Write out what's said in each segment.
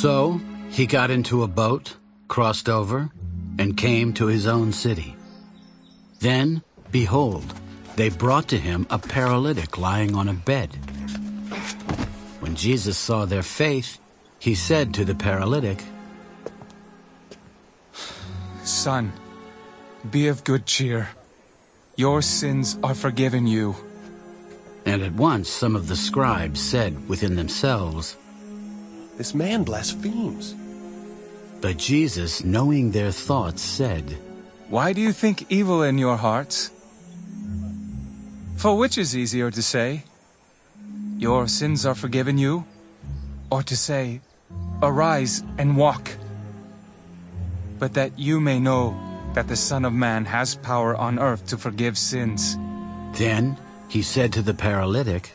So he got into a boat, crossed over, and came to his own city. Then, behold, they brought to him a paralytic lying on a bed. When Jesus saw their faith, he said to the paralytic, Son, be of good cheer. Your sins are forgiven you. And at once some of the scribes said within themselves, This man blasphemes. But Jesus, knowing their thoughts, said, Why do you think evil in your hearts? For which is easier to say, Your sins are forgiven you, or to say, Arise and walk? But that you may know that the Son of Man has power on earth to forgive sins. Then he said to the paralytic,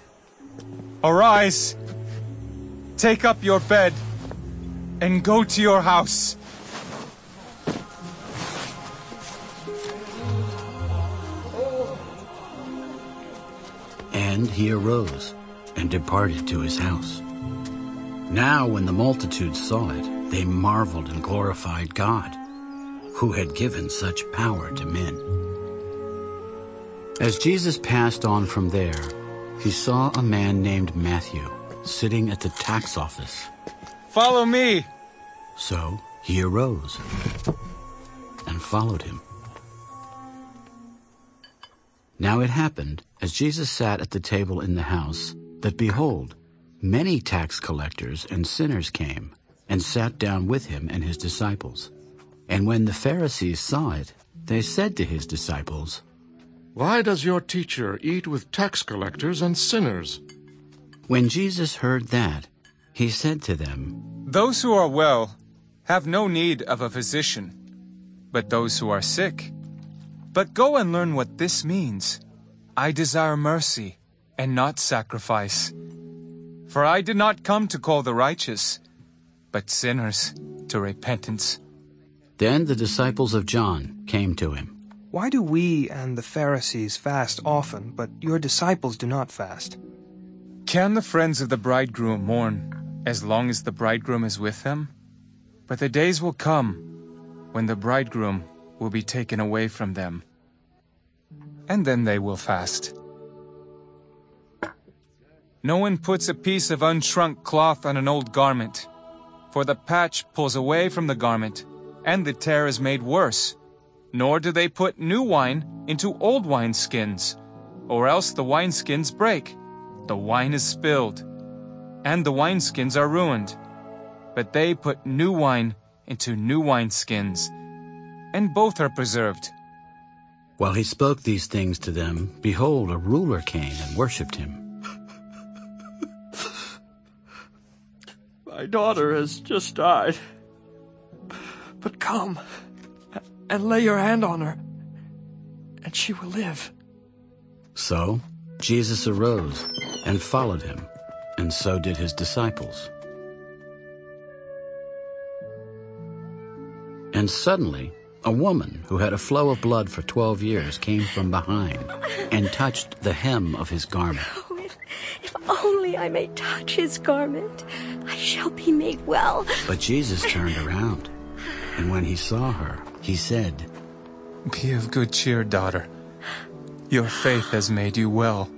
Arise, take up your bed, and go to your house. And he arose and departed to his house. Now when the multitude saw it, they marveled and glorified God, who had given such power to men. As Jesus passed on from there, he saw a man named Matthew sitting at the tax office. Follow me. So he arose and followed him. Now it happened, as Jesus sat at the table in the house, that behold, many tax collectors and sinners came and sat down with him and his disciples. And when the Pharisees saw it, they said to his disciples, Why does your teacher eat with tax collectors and sinners? When Jesus heard that, he said to them, Those who are well have no need of a physician, but those who are sick. But go and learn what this means. I desire mercy and not sacrifice. For I did not come to call the righteous, but sinners to repentance. Then the disciples of John came to him. Why do we and the Pharisees fast often, but your disciples do not fast? Can the friends of the bridegroom mourn as long as the bridegroom is with them? But the days will come when the bridegroom will be taken away from them, and then they will fast. No one puts a piece of unshrunk cloth on an old garment, for the patch pulls away from the garment, and the tear is made worse. Nor do they put new wine into old wineskins, or else the wineskins break, the wine is spilled, and the wineskins are ruined. But they put new wine into new wineskins, and both are preserved. While he spoke these things to them, behold, a ruler came and worshipped him. My daughter has just died. But come and lay your hand on her, and she will live. So Jesus arose and followed him, and so did his disciples. And suddenly, a woman who had a flow of blood for twelve years came from behind and touched the hem of his garment. Oh, if, if only I may touch his garment, I shall be made well. But Jesus turned around, and when he saw her, he said, Be of good cheer, daughter. Your faith has made you well.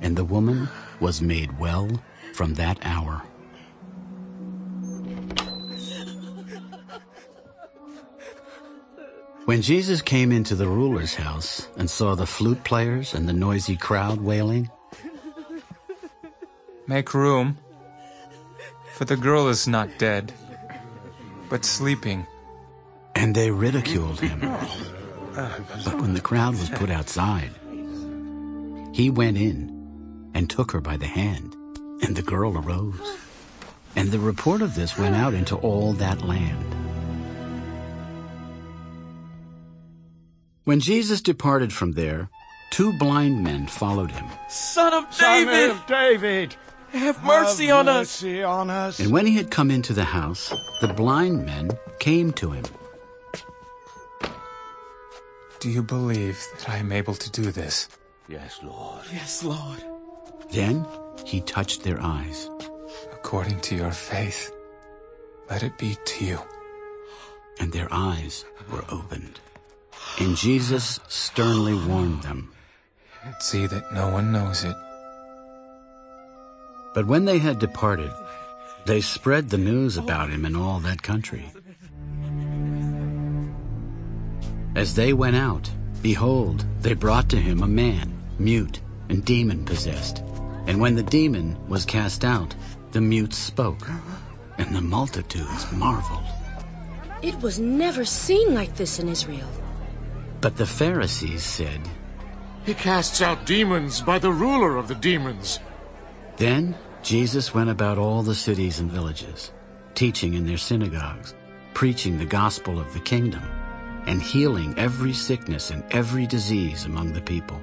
And the woman was made well from that hour. When Jesus came into the ruler's house and saw the flute players and the noisy crowd wailing, Make room, for the girl is not dead, but sleeping. and they ridiculed him. But when the crowd was put outside, he went in and took her by the hand, and the girl arose. And the report of this went out into all that land. When Jesus departed from there, two blind men followed him. Son of Son David, of David, have mercy on us. mercy on us. And when he had come into the house, the blind men came to him. Do you believe that I am able to do this? Yes, Lord. Yes, Lord. Then he touched their eyes, According to your faith, let it be to you. And their eyes were opened. And Jesus sternly warned them. See that no one knows it. But when they had departed, they spread the news about him in all that country. As they went out, behold, they brought to him a man, mute and demon possessed. And when the demon was cast out, the mute spoke, and the multitudes marveled. It was never seen like this in Israel. But the Pharisees said, He casts out demons by the ruler of the demons. Then Jesus went about all the cities and villages, teaching in their synagogues, preaching the gospel of the kingdom, and healing every sickness and every disease among the people.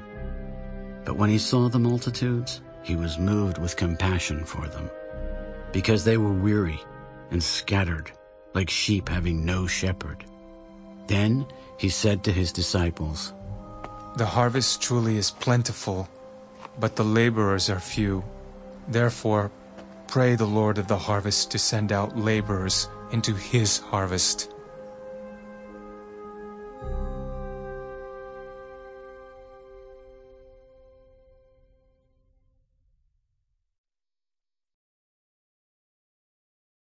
But when he saw the multitudes, he was moved with compassion for them, because they were weary and scattered, like sheep having no shepherd. Then he said to his disciples, The harvest truly is plentiful, but the laborers are few. Therefore, pray the Lord of the harvest to send out laborers into his harvest.